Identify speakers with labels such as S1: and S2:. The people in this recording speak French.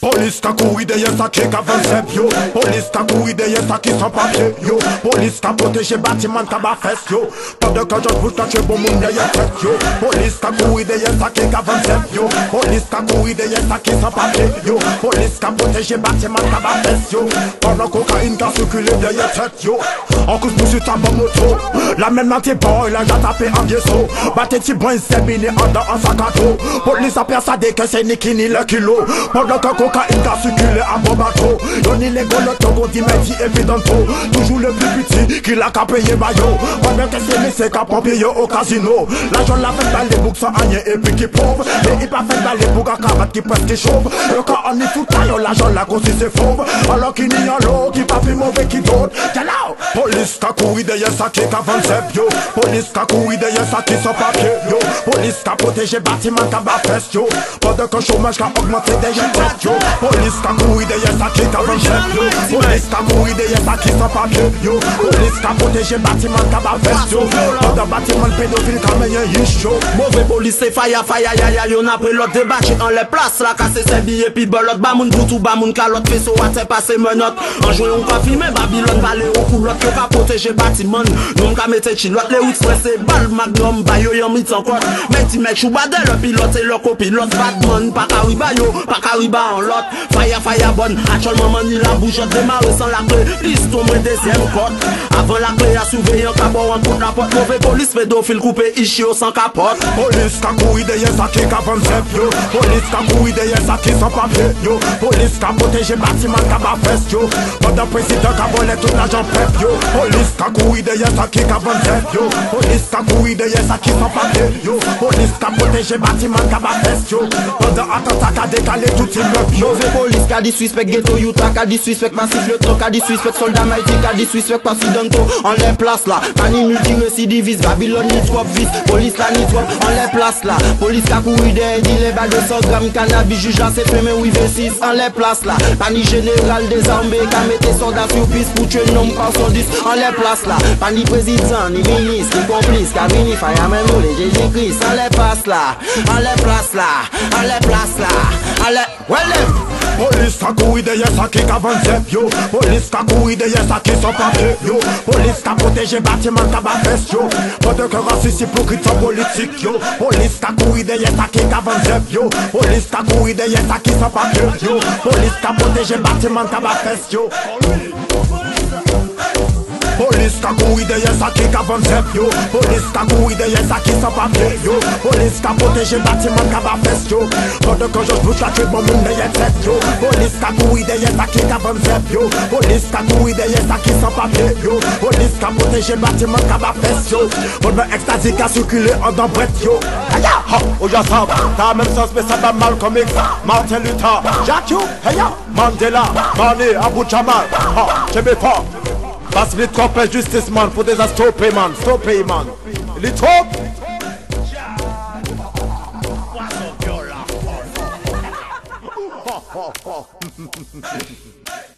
S1: Police ka kouri deye sa ki ka vansep yo. Police ka kouri deye sa ki san papye yo. Police ka proteje batiman ka ba fes yo. Pande ka jot bouch kache bon moun deye tet yo. Police ka kouri deye sa ki ka vansep yo. Police ka kouri deye sa ki san papye yo. Police ka proteje batiman ka ba fes yo. Pande kokain ka sirkule deye tet yo. An kous pousu ta bon moto. La men nan boy la ja tape an vyeso Bate ti brin sebini an dan an sakato Police a persade ke se ni ki ni le kilo. Pendant que cocaïne a circulé à les Toujours le plus petit qui l'a qu'à payer bayo Pendant que c'est laissé qu'à pompier au casino? L'argent l'a fait dans les boucs sans rien et puis qui pauvre Mais il pas fait dans les boucs à cravate qui presque chauve Le cas on est tout taille, l'argent qu'on c'est fauve Alors qu'il n'y a l'eau qui pas plus mauvais qui d'autre. Y'a Police qu'a couru derrière ça qui qu'a 27 yo. Police qu'a couru derrière ça qui sans papier Police qu'a protégé bâtiment qu'a bas fesse yo. Pendant que chômage qu'a augmenté tête yo Polis ka kou ideye sa ki ta ven chep yo. Polis ka kou ideye sa ki sa papye yo. Polis ka poteje batiman ka ba vest yo. Oda batiman pedofil ka meye yish yo.
S2: Move polis se faya faya yaya yo. Napre lot debache an le plas la Kase se biye pi bolot Bamoun koutou bamoun kalot Feso ate pase menot. Anjwe yon konfime Babylon Vale yon koulot Yo ka poteje batiman. Non ka mete chilot Le out stresse bal magnum Bayo yon mit ankot Meti mek chou bade le pilot E lo kopilot Batman Pakariba yo Pakariba an lot lot Fire fire bon Actuellement mani la bougeotte Démarrer sans la clé Piston moi deuxième cote Avant la clé à surveillant Cabot en contre la Mauvais police pédophile coupé Ichio sans capote
S1: Police qu'a couru derrière ça qui qu'a 27 yo couru derrière ça qui sans papier yo Police qu'a protégé bâtiment qu'a bas fesse yo Pendant président qu'a volé tout l'argent pep yo qu'a couru derrière ça qui qu'a 27 yo couru derrière ça qui sans papier yo Police qu'a protégé bâtiment qu'a bas fesse yo tout
S2: police qu'a dit suspect ghetto Utah qu'a dit suspect massif le qu'a dit suspect soldat mighty qu'a dit suspect pasidonto En les place là Mani multirécidiviste Babylone ni trop vice Police là ni trop En les place là Police qu'a couru derrière dit les balles de 100 grammes cannabis juge à ses femmes oui V6 En les place là Pani général désarmé qu'a mette soldats sur piste pour tuer nom par son 10 En les place là Pani président ni ministre ni complice qu'a vini fireman nous les Jésus-Christ. En les place là En les place là En les place là En les Well
S1: Welem Polis ka kou ideye sa ki kavansep yo. Polis ka kou ideye sa ki sa papye yo. Polis ka poteje batiman ka bafes yo. Pote ke rasis hipokrit sa politik yo. Polis ka kou ideye sa ki kavansep yo. Polis ka kou ideye sa ki sa papye yo. Polis ka poteje batiman ka bafes yo. Yo Police qu'a couru derrière ça qui qu'a 27 yo. Police qu'a couru derrière ça qui sans papier yo. Police qu'a protégé bâtiment qu'a bas fesse yo. Pendant que je bouge la tuer bon monde derrière tête yo. Police qu'a couru derrière ça qui qu'a 27 yo. Yo. Aya ha! Oja Sam T'as même sens comme X. Martin Luther. Mandela Mane Abu Jamal. Ha Pass top copper justice man. For this stop pay eh, man. Stop pay eh,
S3: man. Lit up